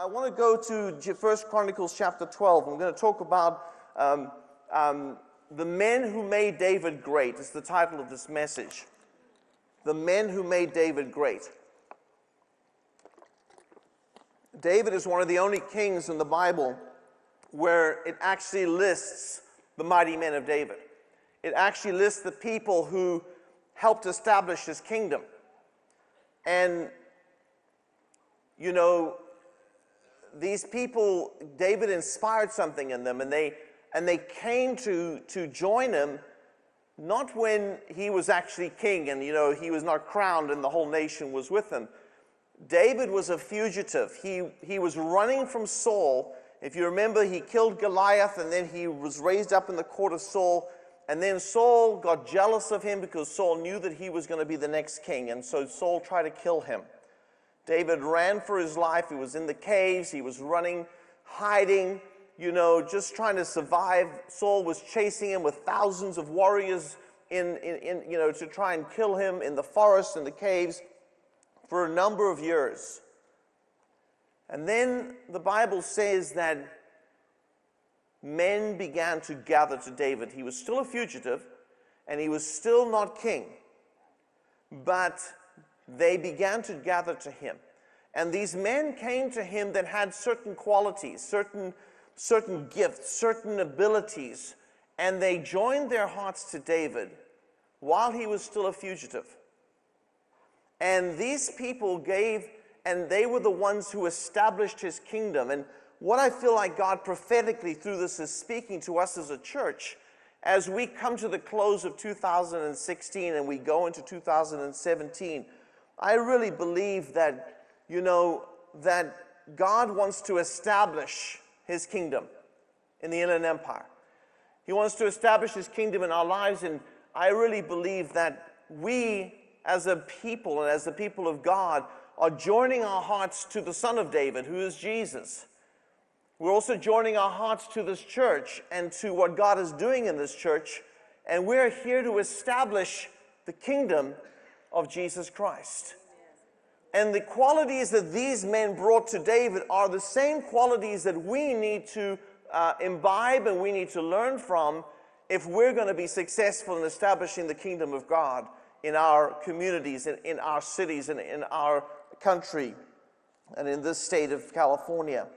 I want to go to First Chronicles chapter 12. I'm going to talk about um, um, the men who made David great. It's the title of this message. The men who made David great. David is one of the only kings in the Bible where it actually lists the mighty men of David. It actually lists the people who helped establish his kingdom. And, you know, these people, David inspired something in them, and they, and they came to, to join him not when he was actually king and, you know, he was not crowned and the whole nation was with him. David was a fugitive. He, he was running from Saul. If you remember, he killed Goliath and then he was raised up in the court of Saul. And then Saul got jealous of him because Saul knew that he was going to be the next king. And so Saul tried to kill him. David ran for his life. He was in the caves. He was running, hiding, you know, just trying to survive. Saul was chasing him with thousands of warriors in, in, in, you know, to try and kill him in the forest, and the caves, for a number of years. And then the Bible says that men began to gather to David. He was still a fugitive and he was still not king. But they began to gather to him. And these men came to him that had certain qualities, certain, certain gifts, certain abilities, and they joined their hearts to David while he was still a fugitive. And these people gave, and they were the ones who established his kingdom. And what I feel like God prophetically through this is speaking to us as a church as we come to the close of 2016 and we go into 2017 I really believe that, you know, that God wants to establish his kingdom in the Inland Empire. He wants to establish his kingdom in our lives, and I really believe that we, as a people and as the people of God, are joining our hearts to the Son of David, who is Jesus. We're also joining our hearts to this church and to what God is doing in this church, and we're here to establish the kingdom of Jesus Christ. And the qualities that these men brought to David are the same qualities that we need to uh, imbibe and we need to learn from if we're going to be successful in establishing the kingdom of God in our communities, in, in our cities, and in our country, and in this state of California.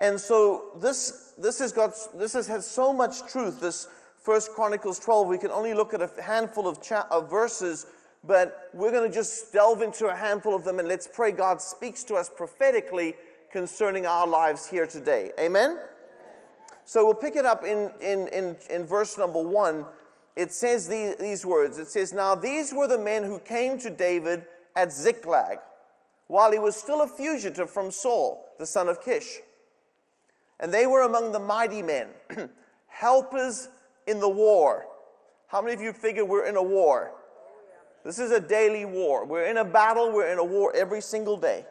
And so this, this has got this has had so much truth. This First Chronicles 12, we can only look at a handful of, cha- of verses but we're going to just delve into a handful of them and let's pray God speaks to us prophetically concerning our lives here today. Amen? So we'll pick it up in, in, in, in verse number one. It says these, these words It says, Now these were the men who came to David at Ziklag while he was still a fugitive from Saul, the son of Kish. And they were among the mighty men, helpers in the war. How many of you figure we're in a war? This is a daily war. We're in a battle, we're in a war every single day.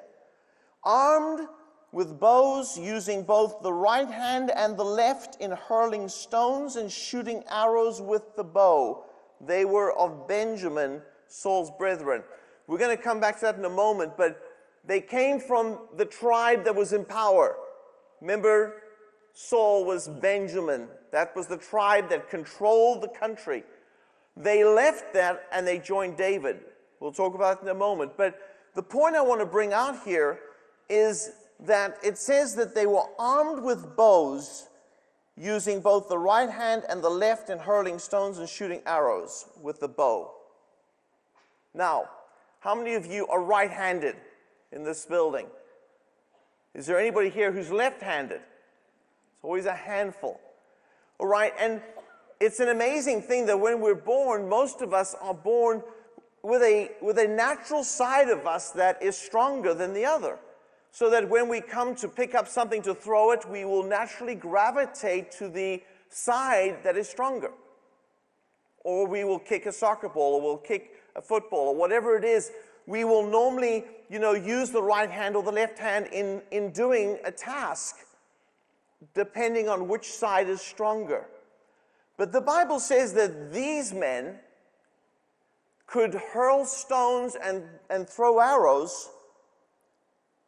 Armed with bows, using both the right hand and the left in hurling stones and shooting arrows with the bow. They were of Benjamin, Saul's brethren. We're going to come back to that in a moment, but they came from the tribe that was in power. Remember, Saul was Benjamin. That was the tribe that controlled the country. They left that and they joined David. We'll talk about it in a moment. But the point I want to bring out here is that it says that they were armed with bows, using both the right hand and the left in hurling stones and shooting arrows with the bow. Now, how many of you are right handed in this building? Is there anybody here who's left handed? It's always a handful. All right, and it's an amazing thing that when we're born, most of us are born with a, with a natural side of us that is stronger than the other. So that when we come to pick up something to throw it, we will naturally gravitate to the side that is stronger. Or we will kick a soccer ball, or we'll kick a football, or whatever it is. We will normally, you know, use the right hand or the left hand in, in doing a task, depending on which side is stronger. But the Bible says that these men could hurl stones and, and throw arrows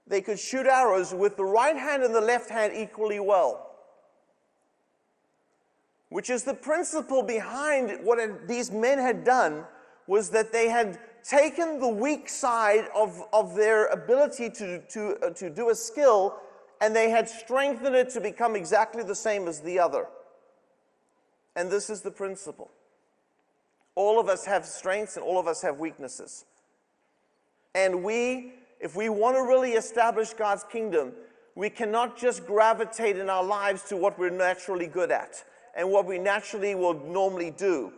they could shoot arrows with the right hand and the left hand equally well. Which is the principle behind what these men had done was that they had taken the weak side of, of their ability to, to, uh, to do a skill and they had strengthened it to become exactly the same as the other. And this is the principle. All of us have strengths and all of us have weaknesses. And we, if we want to really establish God's kingdom, we cannot just gravitate in our lives to what we're naturally good at and what we naturally will normally do.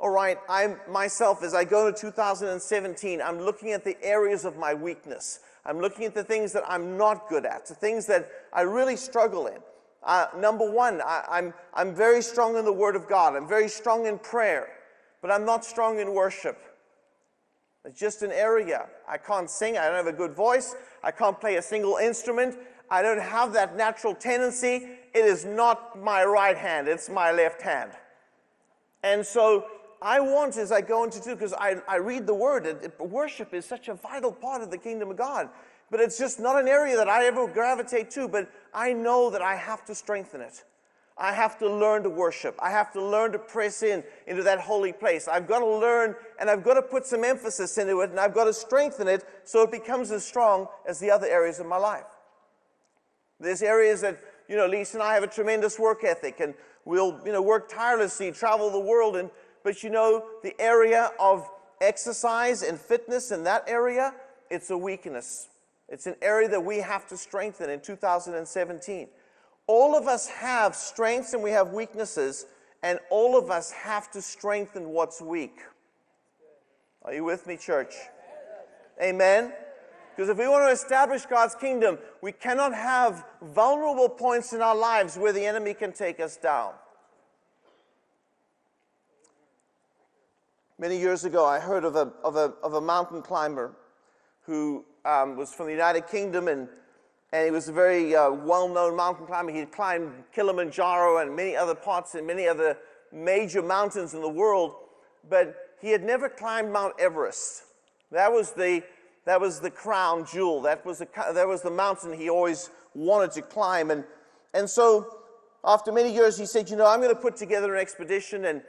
All right, I myself, as I go to 2017, I'm looking at the areas of my weakness. I'm looking at the things that I'm not good at, the things that I really struggle in. Uh, number one, I, I'm, I'm very strong in the Word of God. I'm very strong in prayer, but I'm not strong in worship. It's just an area. I can't sing. I don't have a good voice. I can't play a single instrument. I don't have that natural tendency. It is not my right hand, it's my left hand. And so I want as I go into because I, I read the word, worship is such a vital part of the kingdom of God. But it's just not an area that I ever gravitate to, but I know that I have to strengthen it. I have to learn to worship. I have to learn to press in into that holy place. I've got to learn and I've got to put some emphasis into it and I've got to strengthen it so it becomes as strong as the other areas of my life. There's areas that, you know, Lisa and I have a tremendous work ethic and we'll, you know, work tirelessly, travel the world and but you know, the area of exercise and fitness in that area, it's a weakness. It's an area that we have to strengthen in 2017. All of us have strengths and we have weaknesses, and all of us have to strengthen what's weak. Are you with me, church? Amen? Because if we want to establish God's kingdom, we cannot have vulnerable points in our lives where the enemy can take us down. Many years ago, I heard of a, of a, of a mountain climber who um, was from the United Kingdom and, and he was a very uh, well known mountain climber. He had climbed Kilimanjaro and many other parts and many other major mountains in the world, but he had never climbed Mount Everest. That was the, that was the crown jewel. That was the, that was the mountain he always wanted to climb. And, and so, after many years, he said, You know, I'm going to put together an expedition and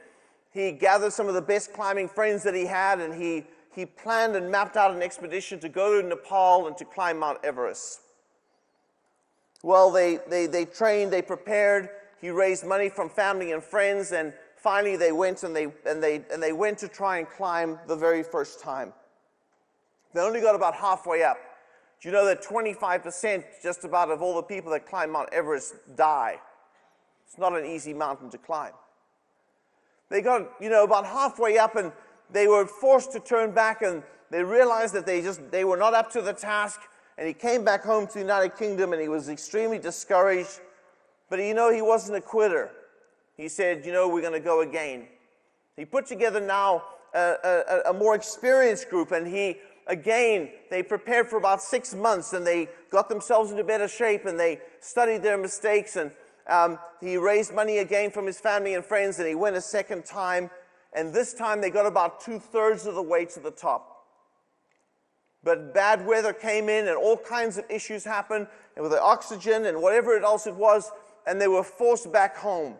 he gathered some of the best climbing friends that he had and he, he planned and mapped out an expedition to go to Nepal and to climb Mount Everest. Well, they, they, they trained, they prepared, he raised money from family and friends, and finally they went and they, and, they, and they went to try and climb the very first time. They only got about halfway up. Do you know that 25% just about of all the people that climb Mount Everest die? It's not an easy mountain to climb. They got, you know, about halfway up and they were forced to turn back and they realized that they just, they were not up to the task. And he came back home to the United Kingdom and he was extremely discouraged. But you know, he wasn't a quitter. He said, you know, we're going to go again. He put together now a, a, a more experienced group and he, again, they prepared for about six months and they got themselves into better shape and they studied their mistakes and um, he raised money again from his family and friends, and he went a second time. And this time they got about two thirds of the way to the top. But bad weather came in, and all kinds of issues happened, and with the oxygen and whatever else it was, and they were forced back home.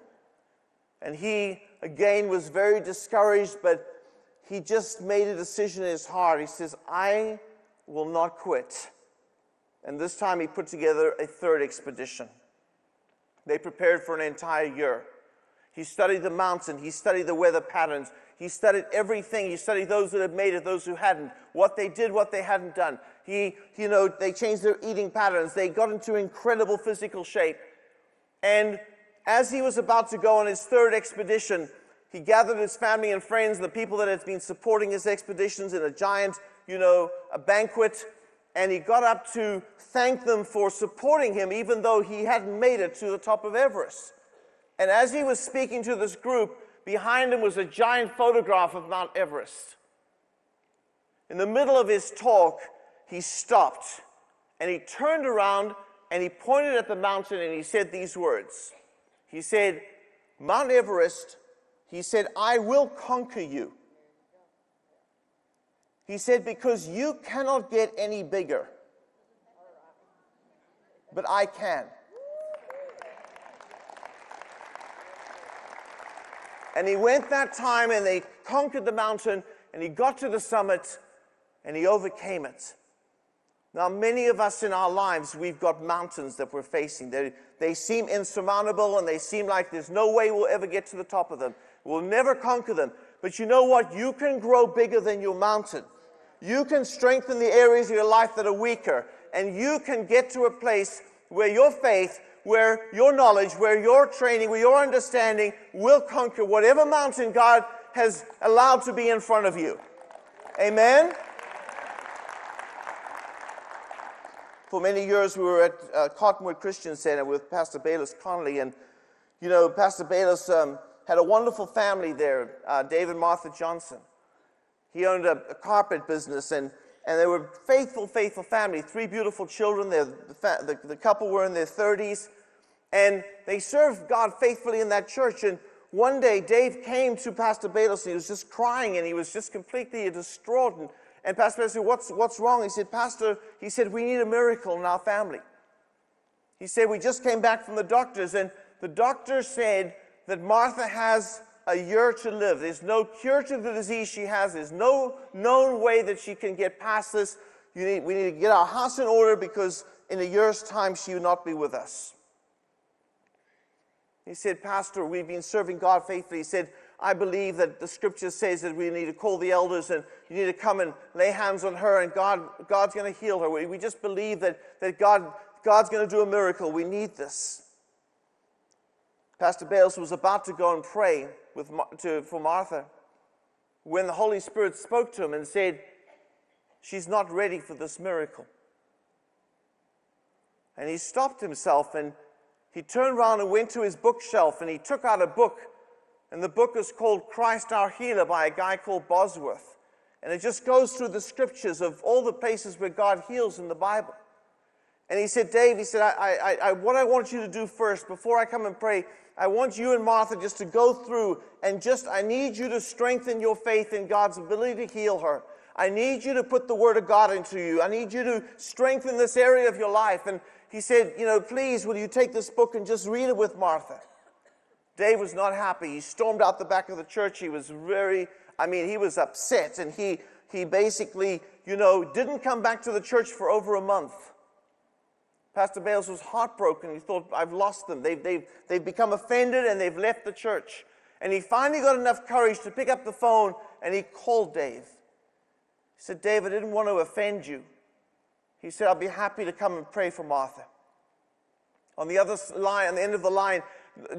And he, again, was very discouraged, but he just made a decision in his heart. He says, I will not quit. And this time he put together a third expedition. They prepared for an entire year. He studied the mountain. He studied the weather patterns. He studied everything. He studied those that had made it, those who hadn't, what they did, what they hadn't done. He, you know, they changed their eating patterns. They got into incredible physical shape. And as he was about to go on his third expedition, he gathered his family and friends, the people that had been supporting his expeditions in a giant, you know, a banquet and he got up to thank them for supporting him, even though he hadn't made it to the top of Everest. And as he was speaking to this group, behind him was a giant photograph of Mount Everest. In the middle of his talk, he stopped and he turned around and he pointed at the mountain and he said these words. He said, Mount Everest, he said, I will conquer you. He said, Because you cannot get any bigger. but I can. And he went that time and they conquered the mountain and he got to the summit and he overcame it. Now, many of us in our lives, we've got mountains that we're facing. They, they seem insurmountable and they seem like there's no way we'll ever get to the top of them. We'll never conquer them. But you know what? You can grow bigger than your mountain. You can strengthen the areas of your life that are weaker. And you can get to a place where your faith, where your knowledge, where your training, where your understanding will conquer whatever mountain God has allowed to be in front of you. Amen? For many years, we were at uh, Cottonwood Christian Center with Pastor Bayless Conley, and you know, Pastor Bayless um, had a wonderful family there, uh, David Martha Johnson. He owned a, a, carpet business, and, and they were faithful, faithful family. Three beautiful children. The, the, the couple were in their 30s, and they served God faithfully in that church. And one day, Dave came to Pastor Bayless, and he was just crying, and he was just completely distraught. And, and Pastor Bayless said, what's, what's wrong? He said, Pastor, he said, we need a miracle in our family. He said, we just came back from the doctors, and the doctor said that Martha has a year to live. There's no cure to the disease she has. There's no known way that she can get past this. Need, we need to get our house in order because in a year's time she will not be with us. He said, Pastor, we've been serving God faithfully. He said, I believe that the scripture says that we need to call the elders and you need to come and lay hands on her and God, God's going to heal her. We, we just believe that, that God, God's going to do a miracle. We need this. Pastor Bayless was about to go and pray with, to, for Martha when the Holy Spirit spoke to him and said, She's not ready for this miracle. And he stopped himself and he turned around and went to his bookshelf and he took out a book. And the book is called Christ Our Healer by a guy called Bosworth. And it just goes through the scriptures of all the places where God heals in the Bible. And he said, Dave, he said, I, I, I, what I want you to do first, before I come and pray, I want you and Martha just to go through and just, I need you to strengthen your faith in God's ability to heal her. I need you to put the Word of God into you. I need you to strengthen this area of your life. And he said, You know, please, will you take this book and just read it with Martha? Dave was not happy. He stormed out the back of the church. He was very, I mean, he was upset. And he, he basically, you know, didn't come back to the church for over a month. Pastor Bayless was heartbroken. He thought, I've lost them. They've, they've, they've become offended and they've left the church. And he finally got enough courage to pick up the phone and he called Dave. He said, Dave, I didn't want to offend you. He said, I'll be happy to come and pray for Martha. On the other line, on the end of the line,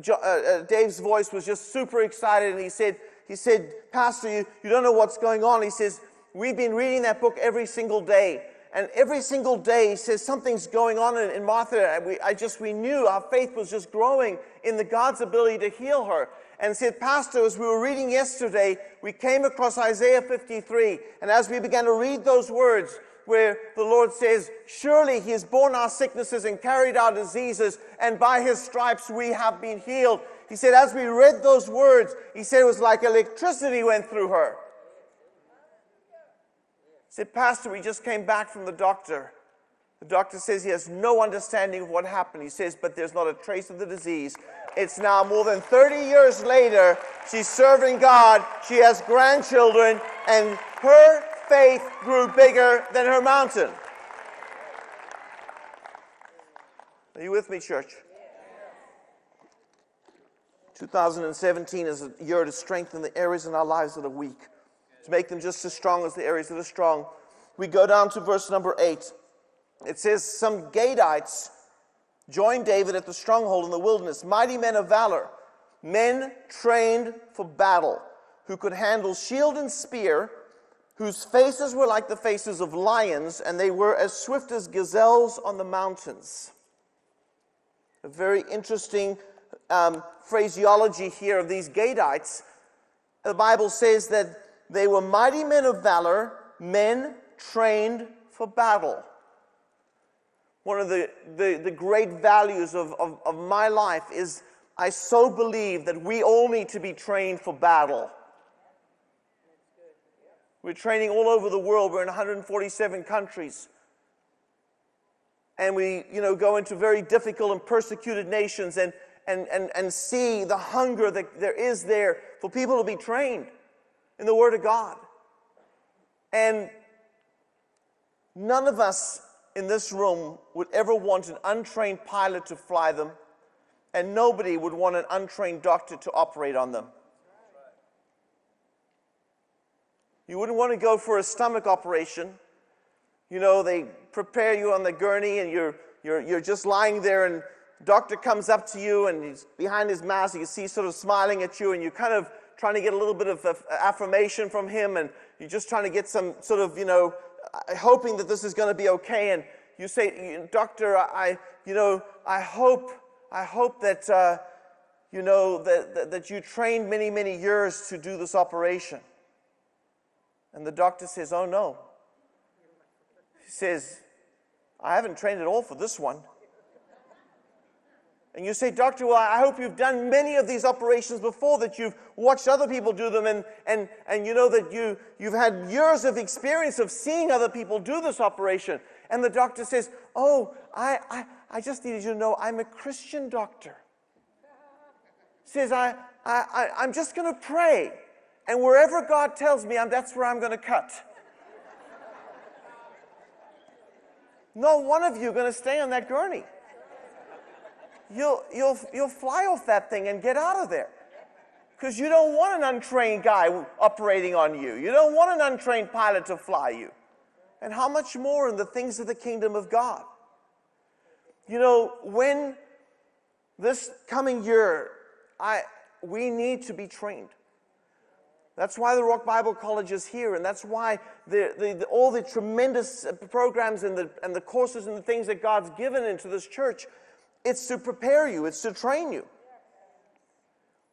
uh, uh, Dave's voice was just super excited and he said, he said, Pastor, you, you don't know what's going on. He says, We've been reading that book every single day and every single day he says something's going on in, in Martha. And we, I just, we knew our faith was just growing in the God's ability to heal her. And said, Pastor, as we were reading yesterday, we came across Isaiah 53. And as we began to read those words, where the Lord says, Surely he has borne our sicknesses and carried our diseases, and by his stripes we have been healed. He said, as we read those words, he said it was like electricity went through her said, Pastor, we just came back from the doctor. The doctor says he has no understanding of what happened. He says, but there's not a trace of the disease. It's now more than 30 years later. She's serving God. She has grandchildren, and her faith grew bigger than her mountain. Are you with me, church? 2017 is a year to strengthen the areas in our lives that are weak to make them just as strong as the areas that are strong. We go down to verse number 8. It says, Some Gadites joined David at the stronghold in the wilderness, mighty men of valor, men trained for battle, who could handle shield and spear, whose faces were like the faces of lions, and they were as swift as gazelles on the mountains. A very interesting um, phraseology here of these Gadites. The Bible says that they were mighty men of valor, men trained for battle. One of the, the, the great values of, of, of my life is I so believe that we all need to be trained for battle. We're training all over the world. We're in 147 countries. and we, you know, go into very difficult and persecuted nations and, and, and, and see the hunger that there is there for people to be trained in the Word of God. And none of us in this room would ever want an untrained pilot to fly them, and nobody would want an untrained doctor to operate on them. You wouldn't want to go for a stomach operation. You know, they prepare you on the gurney and you're, you're, you're just lying there and doctor comes up to you and he's behind his mask. You see sort of smiling at you and you're kind of trying to get a little bit of affirmation from him and you're just trying to get some sort of, you know, uh, hoping that this is going to be okay. And you say, doctor, I, you know, I hope, I hope that, uh, you know, that, that, that you trained many, many years to do this operation. And the doctor says, Oh no. He says, I haven't trained at all for this one. And you say, Doctor, well, I hope you've done many of these operations before, that you've watched other people do them, and, and, and you know that you, you've had years of experience of seeing other people do this operation. And the doctor says, Oh, I, I, I just needed you to know I'm a Christian doctor. Says, I, I, I, I'm just going to pray. And wherever God tells me, that's where I'm going to cut. No one of you going to stay on that gurney. You'll, you'll, you'll fly off that thing and get out of there. Because you don't want an untrained guy operating on you. You don't want an untrained pilot to fly you. And how much more in the things of the kingdom of God? You know, when this coming year, I, we need to be trained. That's why the Rock Bible College is here, and that's why the, the, the, all the tremendous uh, programs and the, and the courses and the things that God's given into this church, it's to prepare you, it's to train you.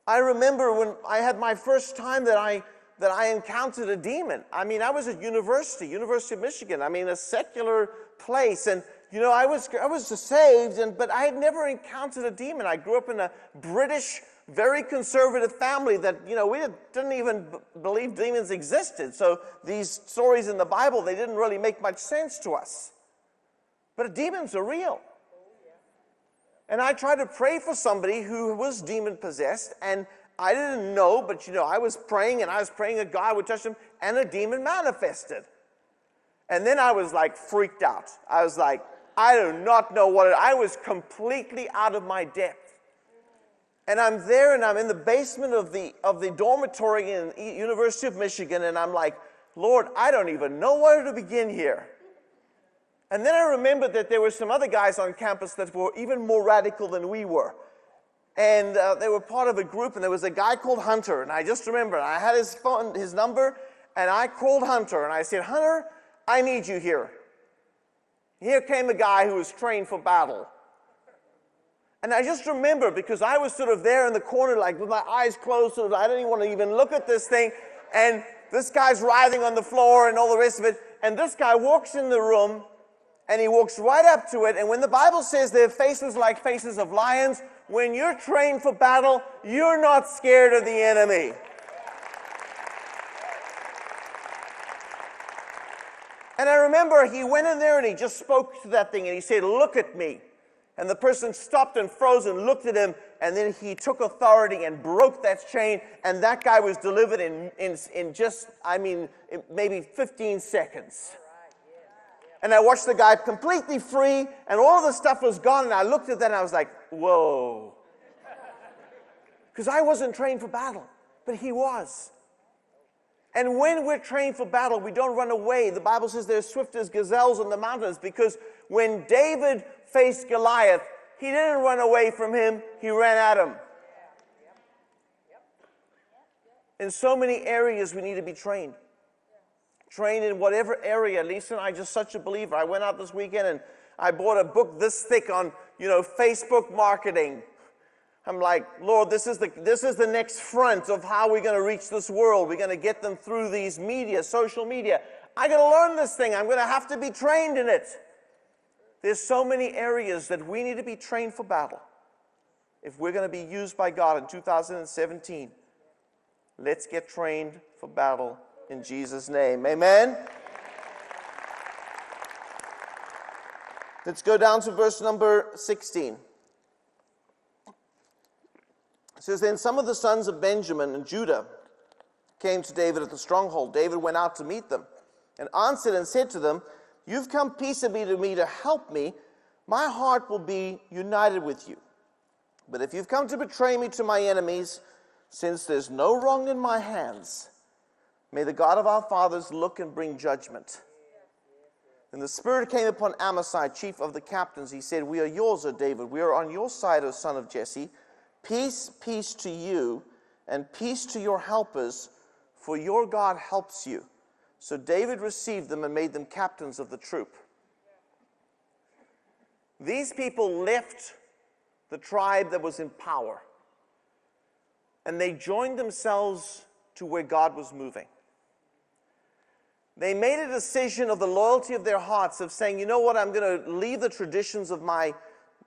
I remember when I had my first time that I that I encountered a demon. I mean, I was at university, University of Michigan. I mean, a secular place, and you know, I was I was saved, and but I had never encountered a demon. I grew up in a British very conservative family that, you know, we didn't even believe demons existed. So these stories in the Bible, they didn't really make much sense to us. But demons are real. And I tried to pray for somebody who was demon possessed, and I didn't know, but you know, I was praying and I was praying that God would touch them, and a demon manifested. And then I was like freaked out. I was like, I do not know what it, I was completely out of my depth. And I'm there and I'm in the basement of the, of the dormitory in University of Michigan and I'm like, Lord, I don't even know where to begin here. And then I remembered that there were some other guys on campus that were even more radical than we were. And uh, they were part of a group, and there was a guy called Hunter. And I just remember, I had his phone, his number, and I called Hunter, and I said, Hunter, I need you here. Here came a guy who was trained for battle. And I just remember because I was sort of there in the corner, like with my eyes closed, sort of, I didn't want to even look at this thing. And this guy's writhing on the floor and all the rest of it. And this guy walks in the room and he walks right up to it. And when the Bible says their faces like faces of lions, when you're trained for battle, you're not scared of the enemy. And I remember he went in there and he just spoke to that thing and he said, Look at me. And the person stopped and froze and looked at him, and then he took authority and broke that chain, and that guy was delivered in, in, in just, I mean, maybe 15 seconds. And I watched the guy completely free, and all the stuff was gone, and I looked at that and I was like, whoa. Because I wasn't trained for battle, but he was. And when we're trained for battle, we don't run away. The Bible says they're swift as gazelles in the mountains because when David faced Goliath, he didn't run away from him, he ran at him. In so many areas, we need to be trained. Trained in whatever area. Lisa and I just such a believer. I went out this weekend and I bought a book this thick on, you know, Facebook marketing. I'm like, Lord, this is the this is the next front of how we're going to reach this world. We're going to get them through these media, social media. I got to learn this thing. I'm going to have to be trained in it. There's so many areas that we need to be trained for battle. If we're going to be used by God in 2017, let's get trained for battle in Jesus' name. Amen. Let's go down to verse number 16. It says, Then some of the sons of Benjamin and Judah came to David at the stronghold. David went out to meet them and answered and said to them, You've come peaceably to me to help me. My heart will be united with you. But if you've come to betray me to my enemies, since there's no wrong in my hands, may the God of our fathers look and bring judgment. And the Spirit came upon Amasai, chief of the captains. He said, We are yours, O David. We are on your side, O son of Jesse. Peace, peace to you, and peace to your helpers, for your God helps you. So David received them and made them captains of the troop. These people left the tribe that was in power and they joined themselves to where God was moving. They made a decision of the loyalty of their hearts of saying, you know what, I'm going to leave the traditions of my,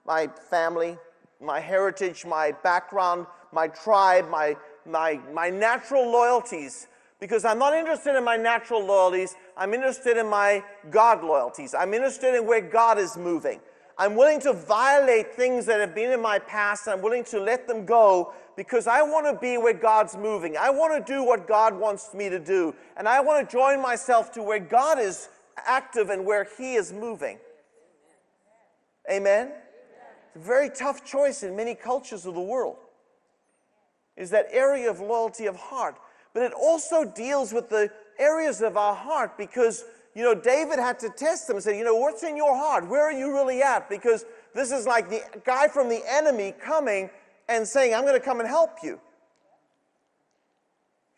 my family, my heritage, my background, my tribe, my, my, my natural loyalties, because I'm not interested in my natural loyalties. I'm interested in my God loyalties. I'm interested in where God is moving. I'm willing to violate things that have been in my past. I'm willing to let them go because I want to be where God's moving. I want to do what God wants me to do. And I want to join myself to where God is active and where He is moving. Amen? It's a very tough choice in many cultures of the world. Is that area of loyalty of heart. But it also deals with the areas of our heart because, you know, David had to test them and say, you know, what's in your heart? Where are you really at? Because this is like the guy from the enemy coming and saying, I'm going to come and help you.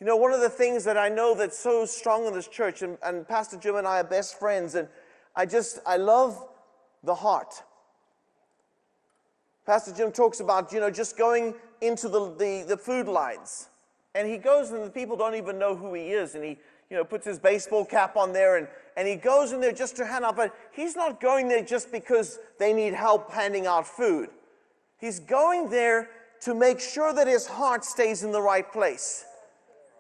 You know, one of the things that I know that's so strong in this church, and, and Pastor Jim and I are best friends, and I just, I love the heart. Pastor Jim talks about, you know, just going into the, the, the food lines. And he goes and the people don't even know who he is. And he, you know, puts his baseball cap on there and, and he goes in there just to hand out. But he's not going there just because they need help handing out food. He's going there to make sure that his heart stays in the right place.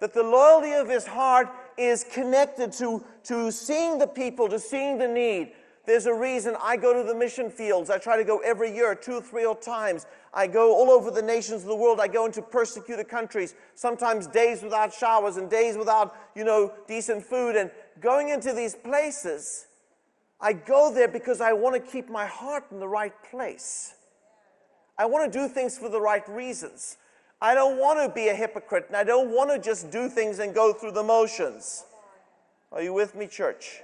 That the loyalty of his heart is connected to, to seeing the people, to seeing the need. There's a reason I go to the mission fields. I try to go every year, two three or times. I go all over the nations of the world. I go into persecuted countries, sometimes days without showers and days without, you know, decent food. And going into these places, I go there because I want to keep my heart in the right place. I want to do things for the right reasons. I don't want to be a hypocrite and I don't want to just do things and go through the motions. Are you with me, church?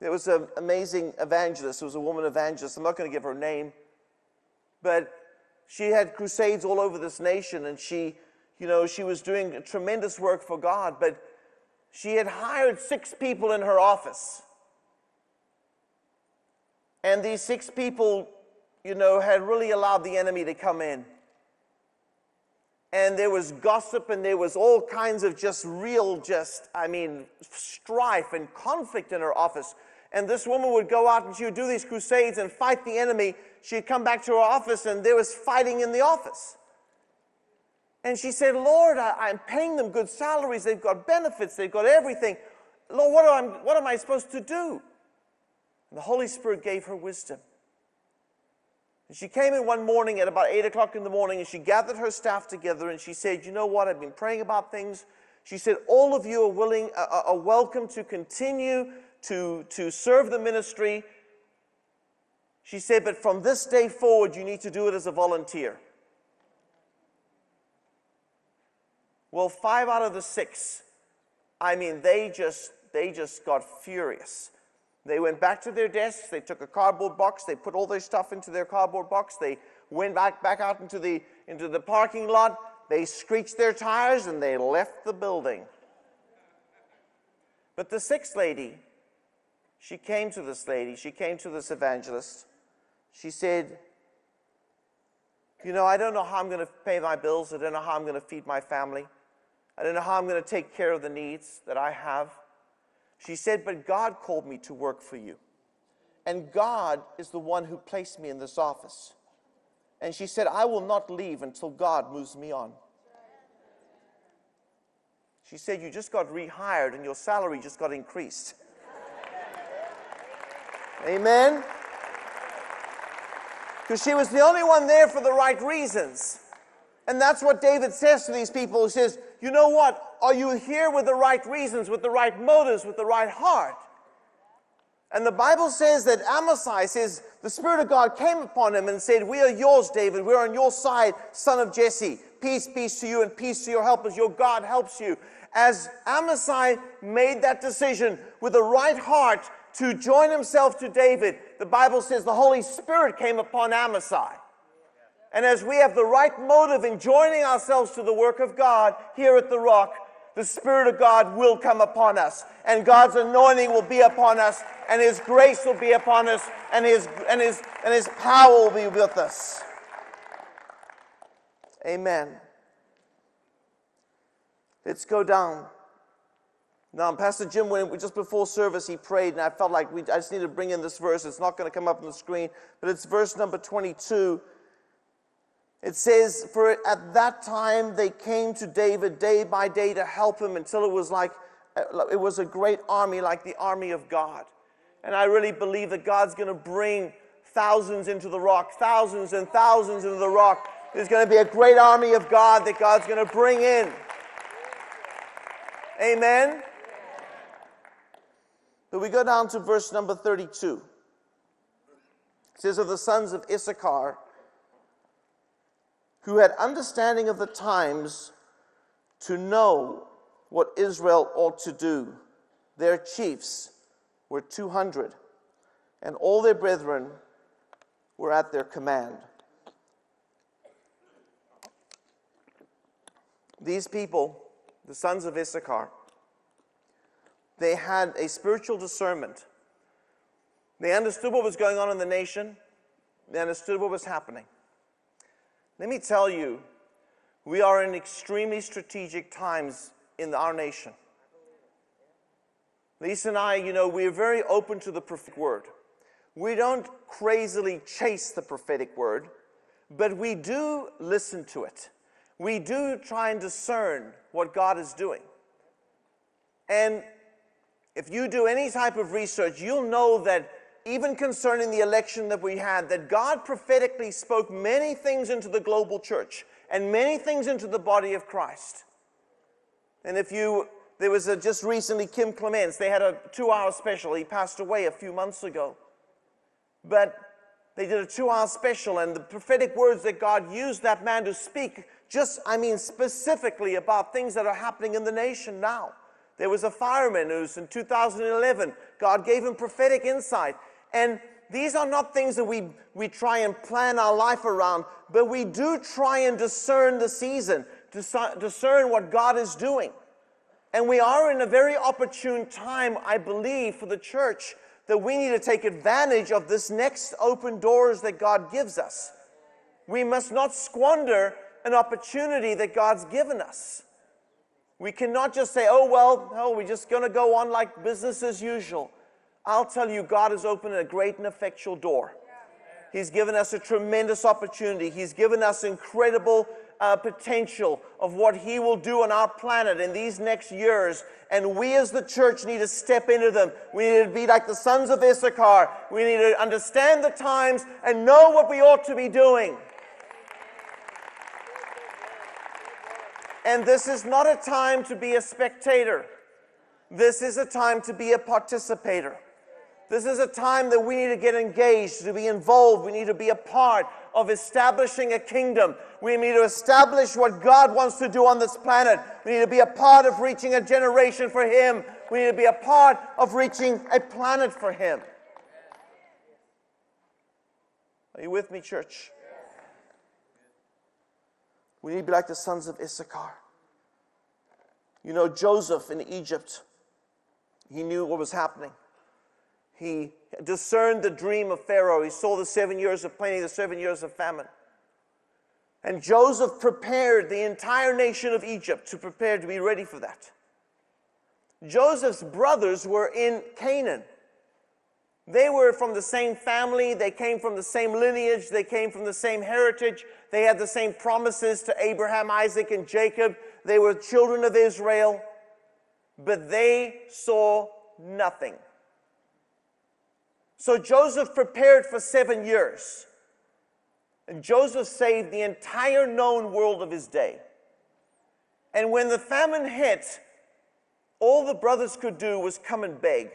There was an amazing evangelist. There was a woman evangelist. I'm not going to give her name, but she had crusades all over this nation, and she, you know, she was doing tremendous work for God. But she had hired six people in her office, and these six people, you know, had really allowed the enemy to come in. And there was gossip, and there was all kinds of just real, just, I mean, strife and conflict in her office and this woman would go out and she would do these crusades and fight the enemy. She'd come back to her office and there was fighting in the office. And she said, Lord, I, am paying them good salaries. They've got benefits. They've got everything. Lord, what am, I, what am I supposed to do? And the Holy Spirit gave her wisdom. And she came in one morning at about 8 o'clock in the morning and she gathered her staff together and she said, You know what? I've been praying about things. She said, All of you are willing, uh, are welcome to continue to, to serve the ministry. She said, but from this day forward, you need to do it as a volunteer. Well, five out of the six, I mean, they just, they just got furious. They went back to their desks, they took a cardboard box, they put all their stuff into their cardboard box, they went back, back out into the, into the parking lot, they screeched their tires, and they left the building. But the sixth lady, she came to this lady, she came to this evangelist. She said, You know, I don't know how I'm going to pay my bills. I don't know how I'm going to feed my family. I don't know how I'm going to take care of the needs that I have. She said, But God called me to work for you. And God is the one who placed me in this office. And she said, I will not leave until God moves me on. She said, You just got rehired and your salary just got increased. Amen? Because she was the only one there for the right reasons. And that's what David says to these people. He says, You know what? Are you here with the right reasons, with the right motives, with the right heart? And the Bible says that Amasai says, The Spirit of God came upon him and said, We are yours, David. We're on your side, son of Jesse. Peace, peace to you, and peace to your helpers. Your God helps you. As Amasai made that decision with the right heart to join himself to David, the Bible says the Holy Spirit came upon Amasai. And as we have the right motive in joining ourselves to the work of God here at the rock, the Spirit of God will come upon us, and God's anointing will be upon us, and His grace will be upon us, and His, and His, and His power will be with us. Amen. Let's go down. Now, Pastor Jim, when just before service, he prayed, and I felt like we, I just need to bring in this verse. It's not going to come up on the screen, but it's verse number 22. It says, For at that time they came to David day by day to help him until it was like it was a great army, like the army of God. And I really believe that God's going to bring thousands into the rock, thousands and thousands into the rock. There's going to be a great army of God that God's going to bring in. Amen. But we go down to verse number 32. It says, Of the sons of Issachar, who had understanding of the times to know what Israel ought to do, their chiefs were 200, and all their brethren were at their command. These people, the sons of Issachar, they had a spiritual discernment. They understood what was going on in the nation, they understood what was happening. Let me tell you, we are in extremely strategic times in our nation. Lisa and I, you know, we're very open to the prophetic word. We don't crazily chase the prophetic word, but we do listen to it. We do try and discern what God is doing. And if you do any type of research, you'll know that even concerning the election that we had, that God prophetically spoke many things into the global church and many things into the body of Christ. And if you, there was a, just recently Kim Clements, they had a two hour special. He passed away a few months ago. But they did a two hour special, and the prophetic words that God used that man to speak, just, I mean, specifically about things that are happening in the nation now. There was a fireman who's in 2011. God gave him prophetic insight. And these are not things that we, we try and plan our life around, but we do try and discern the season, discern what God is doing. And we are in a very opportune time, I believe, for the church that we need to take advantage of this next open doors that God gives us. We must not squander an opportunity that God's given us. We cannot just say, oh, well, no, we're just going to go on like business as usual. I'll tell you, God has opened a great and effectual door. He's given us a tremendous opportunity. He's given us incredible uh, potential of what He will do on our planet in these next years. And we as the church need to step into them. We need to be like the sons of Issachar. We need to understand the times and know what we ought to be doing. And this is not a time to be a spectator. This is a time to be a participator. This is a time that we need to get engaged, to be involved. We need to be a part of establishing a kingdom. We need to establish what God wants to do on this planet. We need to be a part of reaching a generation for Him. We need to be a part of reaching a planet for Him. Are you with me, church? We need to be like the sons of Issachar. You know, Joseph in Egypt, he knew what was happening. He discerned the dream of Pharaoh. He saw the seven years of plenty, the seven years of famine. And Joseph prepared the entire nation of Egypt to prepare to be ready for that. Joseph's brothers were in Canaan. They were from the same family, they came from the same lineage, they came from the same heritage, they had the same promises to Abraham, Isaac, and Jacob. They were children of Israel, but they saw nothing. So Joseph prepared for seven years. And Joseph saved the entire known world of his day. And when the famine hit, all the brothers could do was come and beg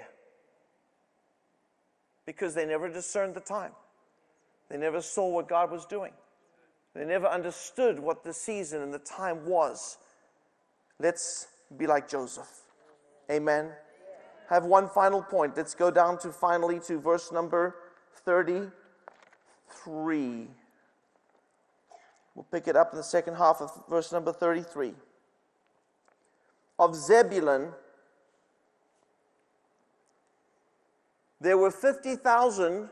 because they never discerned the time. They never saw what God was doing. They never understood what the season and the time was. Let's be like Joseph. Amen. Have one final point. Let's go down to finally to verse number 33. We'll pick it up in the second half of verse number 33. Of Zebulun, there were 50,000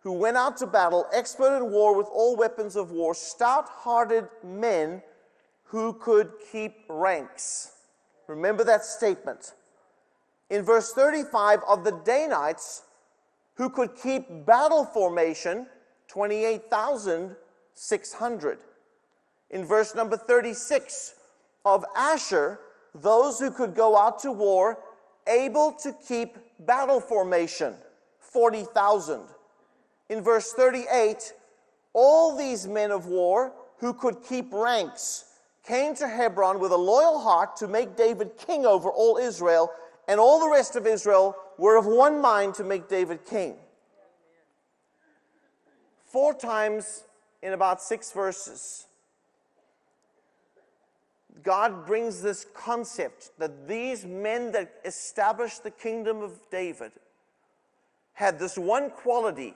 who went out to battle, expert in war with all weapons of war, stout hearted men who could keep ranks. Remember that statement. In verse 35, of the Danites who could keep battle formation, 28,600. In verse number 36, of Asher, those who could go out to war, able to keep battle formation, 40,000. In verse 38, all these men of war who could keep ranks came to Hebron with a loyal heart to make David king over all Israel, and all the rest of Israel were of one mind to make David king. Four times in about six verses, God brings this concept that these men that established the kingdom of David had this one quality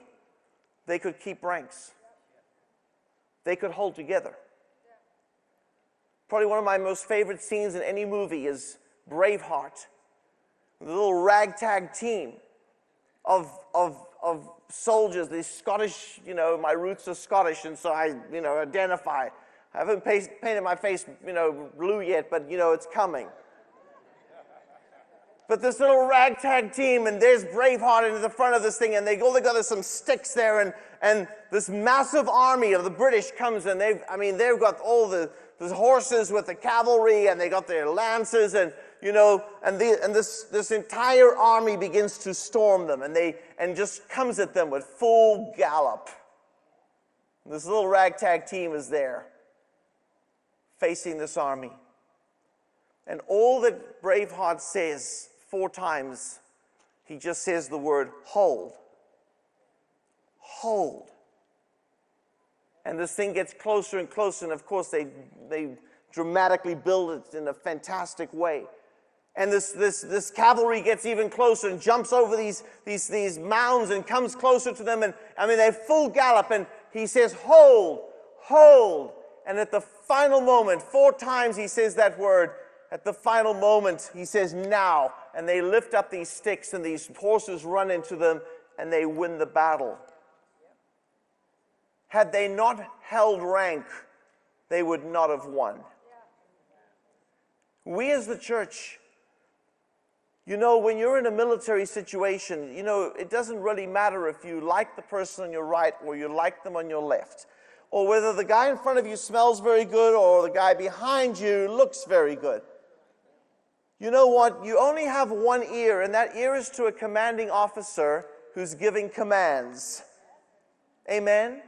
they could keep ranks, they could hold together. Probably one of my most favorite scenes in any movie is Braveheart. The little ragtag team of, of, of soldiers, these Scottish, you know, my roots are Scottish, and so I, you know, identify. I haven't painted my face, you know, blue yet, but, you know, it's coming. But this little ragtag team, and there's Braveheart in the front of this thing, and they they got some sticks there, and, and this massive army of the British comes, and they've, I mean, they've got all the, the horses with the cavalry, and they got their lances, and you know, and, the, and this, this entire army begins to storm them, and they and just comes at them with full gallop. This little ragtag team is there, facing this army. And all that Braveheart says four times, he just says the word hold. Hold. And this thing gets closer and closer, and of course, they, they dramatically build it in a fantastic way. And this, this, this cavalry gets even closer and jumps over these, these, these mounds and comes closer to them. And I mean, they full gallop. And he says, Hold, hold. And at the final moment, four times he says that word, at the final moment, he says, Now. And they lift up these sticks, and these horses run into them, and they win the battle. Had they not held rank, they would not have won. We as the church, you know, when you're in a military situation, you know, it doesn't really matter if you like the person on your right or you like them on your left, or whether the guy in front of you smells very good or the guy behind you looks very good. You know what? You only have one ear, and that ear is to a commanding officer who's giving commands. Amen?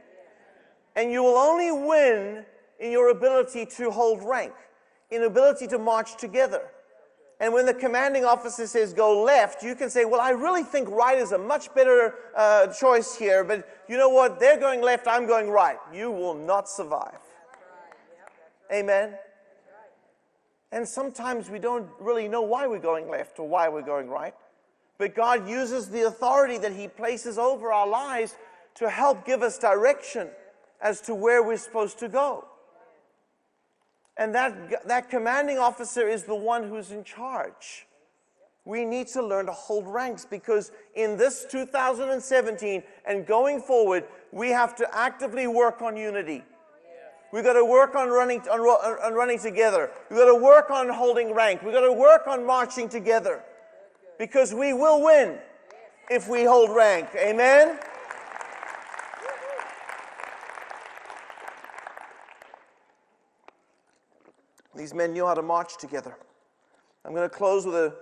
And you will only win in your ability to hold rank, in ability to march together. And when the commanding officer says go left, you can say, Well, I really think right is a much better uh, choice here, but you know what? They're going left, I'm going right. You will not survive. Amen. And sometimes we don't really know why we're going left or why we're going right. But God uses the authority that He places over our lives to help give us direction as to where we're supposed to go. And that, that commanding officer is the one who's in charge. We need to learn to hold ranks because in this 2017 and going forward, we have to actively work on unity. We've got to work on running, on, on running together. We've got to work on holding rank. We've got to work on marching together. Because we will win if we hold rank. Amen? These men knew how to march together. I'm going to close with a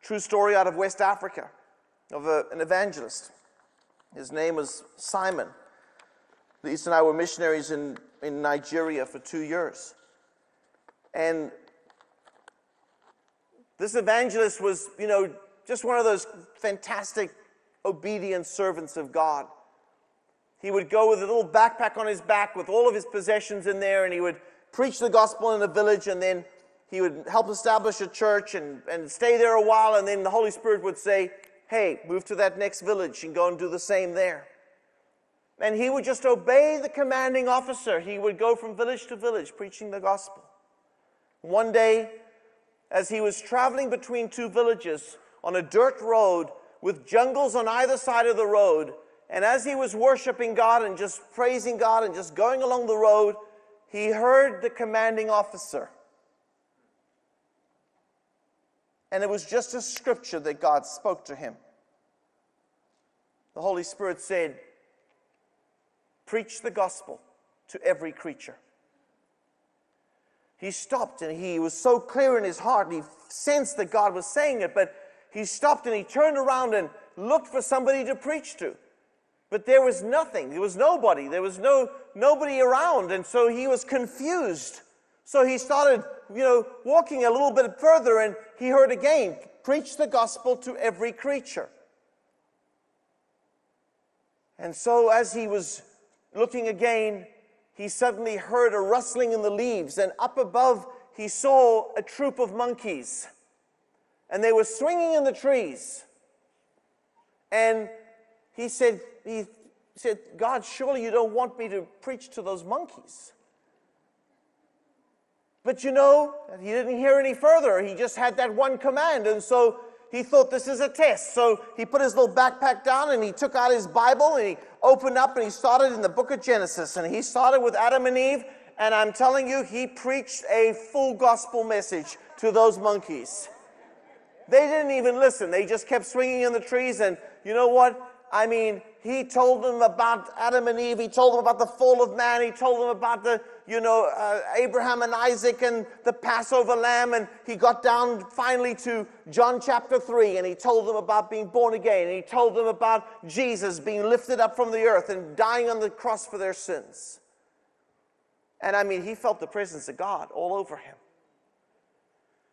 true story out of West Africa. of a, an evangelist. His name was Simon. Lisa and I were missionaries in, in Nigeria for two years. And this evangelist was, you know, just one of those fantastic, obedient servants of God. He would go with a little backpack on his back with all of his possessions in there, and he would preach the gospel in a village, and then he would help establish a church and, and stay there a while, and then the Holy Spirit would say, Hey, move to that next village and go and do the same there. And he would just obey the commanding officer. He would go from village to village preaching the gospel. One day, as he was traveling between two villages on a dirt road with jungles on either side of the road, and as he was worshiping God and just praising God and just going along the road, he heard the commanding officer. And it was just a scripture that God spoke to him. The Holy Spirit said, Preach the gospel to every creature. He stopped and he was so clear in his heart, he sensed that God was saying it, but he stopped and he turned around and looked for somebody to preach to. But there was nothing. There was nobody. There was no nobody around. And so he was confused. So he started, you know, walking a little bit further and he heard again, preach the gospel to every creature. And so as he was looking again, he suddenly heard a rustling in the leaves, and up above he saw a troop of monkeys. And they were swinging in the trees. And he said, he said, God, surely you don't want me to preach to those monkeys. But you know, he didn't hear any further. He just had that one command. And so he thought this is a test. So he put his little backpack down and he took out his Bible and he opened up and he started in the book of Genesis. And he started with Adam and Eve. And I'm telling you, he preached a full gospel message to those monkeys. They didn't even listen. They just kept swinging in the trees. And you know what? I mean, he told them about Adam and Eve. He told them about the fall of man. He told them about the you know, uh, Abraham and Isaac and the Passover lamb. And he got down finally to John chapter 3 and he told them about being born again. And he told them about Jesus being lifted up from the earth and dying on the cross for their sins. And I mean, he felt the presence of God all over him.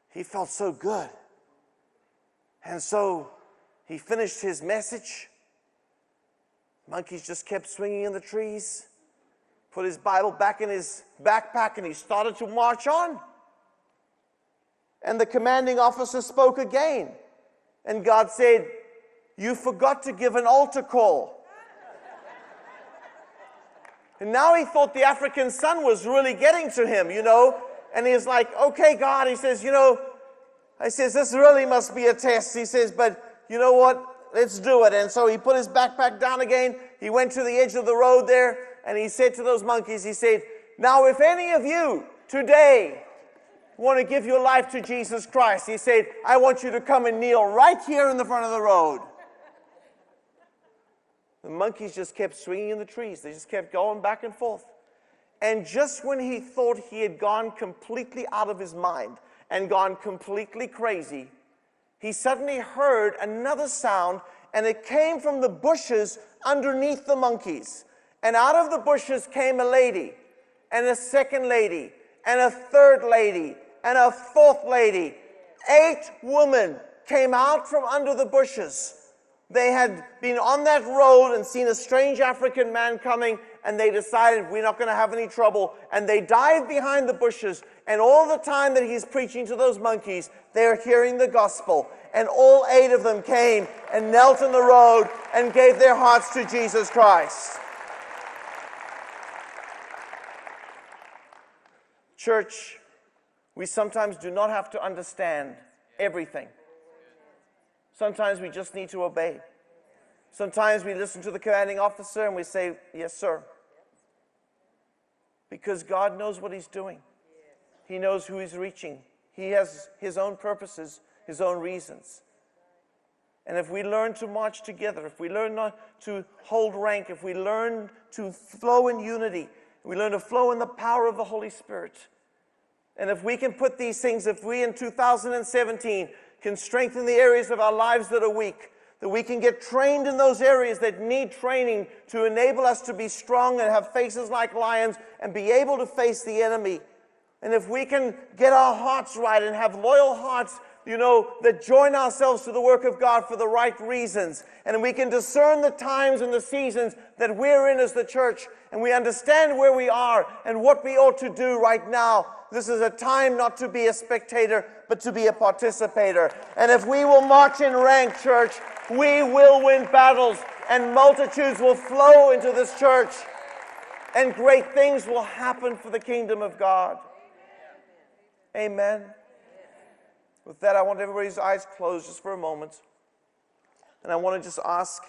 He felt so good. And so he finished his message. Monkeys just kept swinging in the trees put his Bible back in his backpack, and he started to march on. And the commanding officer spoke again. And God said, You forgot to give an altar call. and now he thought the African sun was really getting to him, you know. And he's like, Okay, God. He says, You know, I says, This really must be a test. He says, But you know what? Let's do it. And so he put his backpack down again. He went to the edge of the road there and he said to those monkeys, he said, Now, if any of you today want to give your life to Jesus Christ, he said, I want you to come and kneel right here in the front of the road. The monkeys just kept swinging in the trees, they just kept going back and forth. And just when he thought he had gone completely out of his mind and gone completely crazy, he suddenly heard another sound, and it came from the bushes underneath the monkeys. And out of the bushes came a lady, and a second lady, and a third lady, and a fourth lady. Eight women came out from under the bushes. They had been on that road and seen a strange African man coming, and they decided we're not going to have any trouble. And they dived behind the bushes. And all the time that he's preaching to those monkeys, they're hearing the gospel. And all eight of them came and knelt in the road and gave their hearts to Jesus Christ. Church, we sometimes do not have to understand everything. Sometimes we just need to obey. Sometimes we listen to the commanding officer and we say, Yes, sir. Because God knows what He's doing, He knows who He's reaching. He has His own purposes, His own reasons. And if we learn to march together, if we learn not to hold rank, if we learn to flow in unity, we learn to flow in the power of the Holy Spirit. And if we can put these things, if we in 2017 can strengthen the areas of our lives that are weak, that we can get trained in those areas that need training to enable us to be strong and have faces like lions and be able to face the enemy. And if we can get our hearts right and have loyal hearts, you know, that join ourselves to the work of God for the right reasons, and we can discern the times and the seasons that we're in as the church, and we understand where we are and what we ought to do right now, this is a time not to be a spectator, but to be a participator. And if we will march in rank, church, we will win battles, and multitudes will flow into this church, and great things will happen for the kingdom of God. Amen. With that, I want everybody's eyes closed just for a moment. And I want to just ask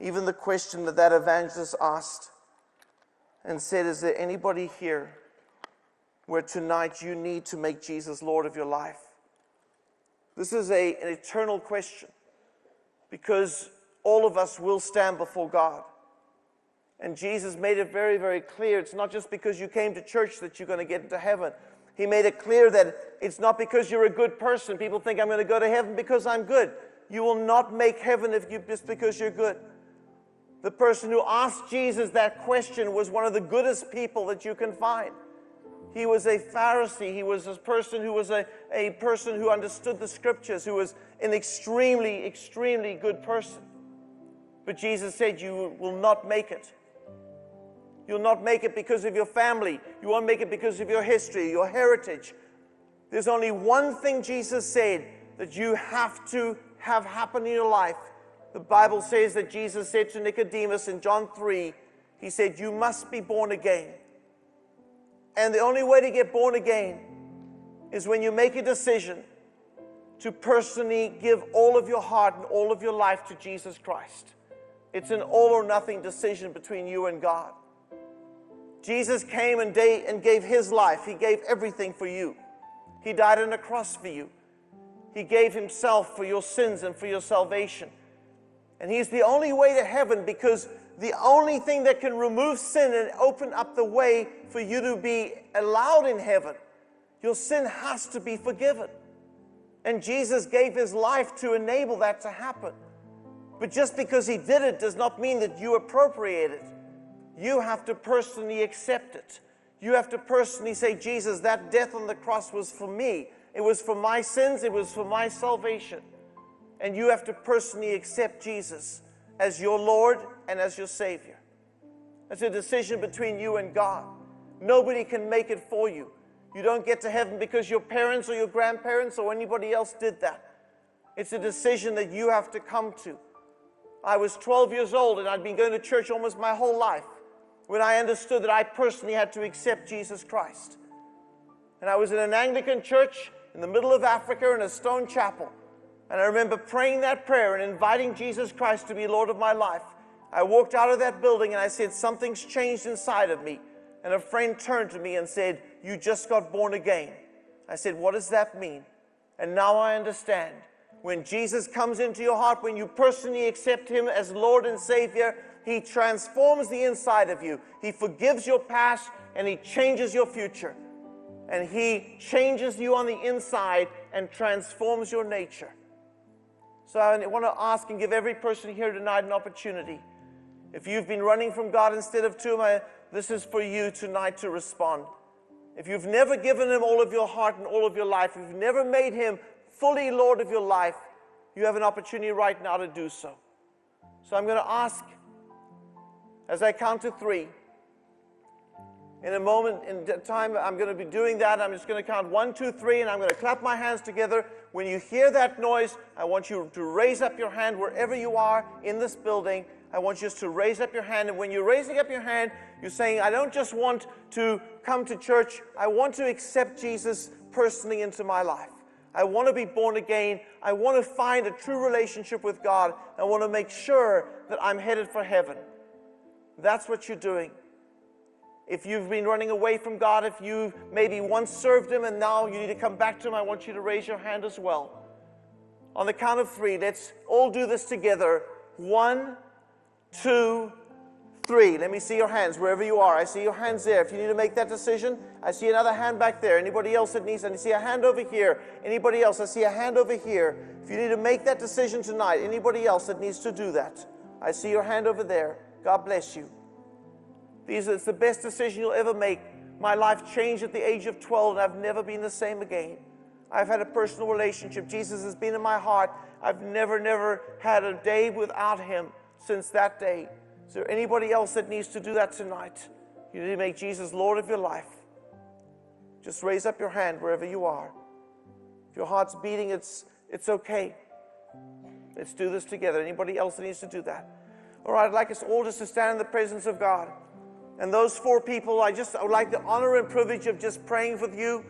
even the question that that evangelist asked and said, Is there anybody here where tonight you need to make Jesus Lord of your life? This is a, an eternal question because all of us will stand before God. And Jesus made it very, very clear it's not just because you came to church that you're going to get into heaven. He made it clear that it's not because you're a good person. People think I'm going to go to heaven because I'm good. You will not make heaven if you just because you're good. The person who asked Jesus that question was one of the goodest people that you can find. He was a Pharisee. He was a person who was a, a person who understood the scriptures, who was an extremely, extremely good person. But Jesus said, You will not make it. You'll not make it because of your family. You won't make it because of your history, your heritage. There's only one thing Jesus said that you have to have happen in your life. The Bible says that Jesus said to Nicodemus in John 3, He said, You must be born again. And the only way to get born again is when you make a decision to personally give all of your heart and all of your life to Jesus Christ. It's an all or nothing decision between you and God. Jesus came and, and gave his life, he gave everything for you. He died on a cross for you. He gave himself for your sins and for your salvation. And he's the only way to heaven because the only thing that can remove sin and open up the way for you to be allowed in heaven, your sin has to be forgiven. And Jesus gave his life to enable that to happen. But just because he did it does not mean that you appropriate it. You have to personally accept it. You have to personally say, Jesus, that death on the cross was for me. It was for my sins, it was for my salvation. And you have to personally accept Jesus as your Lord and as your Savior. It's a decision between you and God. Nobody can make it for you. You don't get to heaven because your parents or your grandparents or anybody else did that. It's a decision that you have to come to. I was 12 years old and I'd been going to church almost my whole life when I understood that I personally had to accept Jesus Christ. And I was in an Anglican church in the middle of Africa in a stone chapel. And I remember praying that prayer and inviting Jesus Christ to be Lord of my life. I walked out of that building and I said, Something's changed inside of me. And a friend turned to me and said, You just got born again. I said, What does that mean? And now I understand. When Jesus comes into your heart, when you personally accept Him as Lord and Savior, He transforms the inside of you. He forgives your past and He changes your future. And He changes you on the inside and transforms your nature. So I want to ask and give every person here tonight an opportunity. If you've been running from God instead of to Him, this is for you tonight to respond. If you've never given Him all of your heart and all of your life, if you've never made Him fully Lord of your life, you have an opportunity right now to do so. So I'm going to ask as I count to three. In a moment, in time, I'm going to be doing that. I'm just going to count one, two, three, and I'm going to clap my hands together. When you hear that noise, I want you to raise up your hand wherever you are in this building. I want you just to raise up your hand. And when you're raising up your hand, you're saying, I don't just want to come to church, I want to accept Jesus personally into my life. I want to be born again. I want to find a true relationship with God. I want to make sure that I'm headed for heaven. That's what you're doing. If you've been running away from God, if you maybe once served Him and now you need to come back to Him, I want you to raise your hand as well. On the count of three, let's all do this together. One, two, three. Let me see your hands wherever you are. I see your hands there. If you need to make that decision, I see another hand back there. Anybody else that needs, I see a hand over here. Anybody else? I see a hand over here. If you need to make that decision tonight, anybody else that needs to do that, I see your hand over there. God bless you. These it's the best decision you'll ever make. My life changed at the age of 12, and I've never been the same again. I've had a personal relationship. Jesus has been in my heart. I've never, never had a day without Him since that day. Is there anybody else that needs to do that tonight? You need to make Jesus Lord of your life. Just raise up your hand wherever you are. If your heart's beating, it's, it's okay. Let's do this together. Anybody else that needs to do that? All right, I'd like us all just to stand in the presence of God. And those four people, I just I would like the honor and privilege of just praying with you.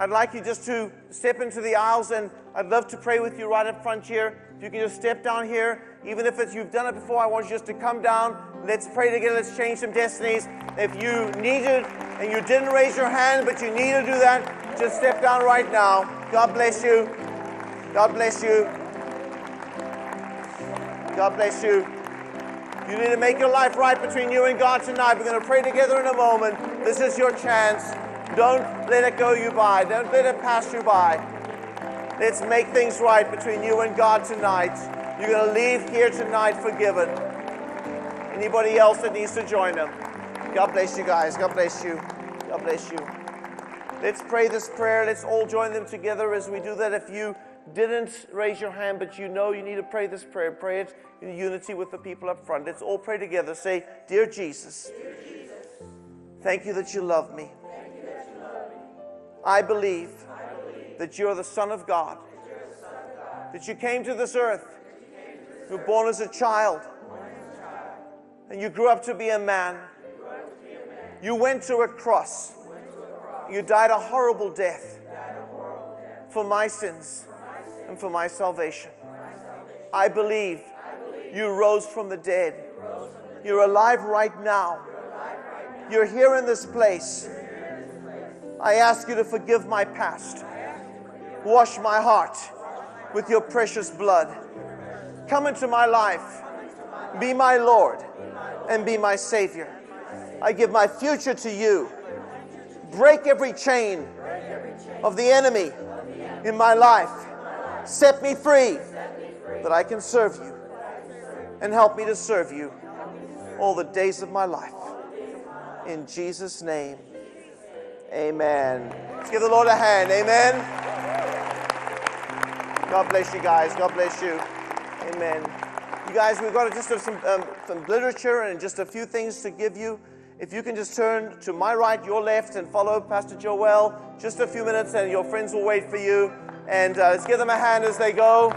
I'd like you just to step into the aisles, and I'd love to pray with you right up front here. If you can just step down here, even if it's you've done it before, I want you just to come down. Let's pray together. Let's change some destinies. If you needed and you didn't raise your hand, but you need to do that, just step down right now. God bless you. God bless you. God bless you. You need to make your life right between you and God tonight. We're going to pray together in a moment. This is your chance. Don't let it go you by. Don't let it pass you by. Let's make things right between you and God tonight. You're going to leave here tonight forgiven. Anybody else that needs to join them? God bless you guys. God bless you. God bless you. Let's pray this prayer. Let's all join them together as we do that. If you didn't raise your hand, but you know you need to pray this prayer, pray it in unity with the people up front. Let's all pray together. Say, Dear Jesus, Dear Jesus thank you that you love me. You you. I, believe that you're the Son of God, that, you came to this earth, you were born as a child, as a child and you grew up to be a man. You, went to a cross. You died a horrible death for my sins and for my salvation. I believe you rose from the dead. You're alive right now. You're here in this place. I ask you to forgive my past. Wash my heart with your precious blood. Come into my life. Be my Lord and be my Savior. I give my future to you. Break every chain of the enemy in my life. Set me free that I can serve you and help me to serve you all the days of my life. In Jesus' name, amen. Let's give the Lord a hand. Amen. God bless you guys. God bless you. Amen. You guys, we've got to just some, um, some literature and just a few things to give you. If you can just turn to my right, your left, and follow Pastor Joel, just a few minutes, and your friends will wait for you. And uh, let's give them a hand as they go.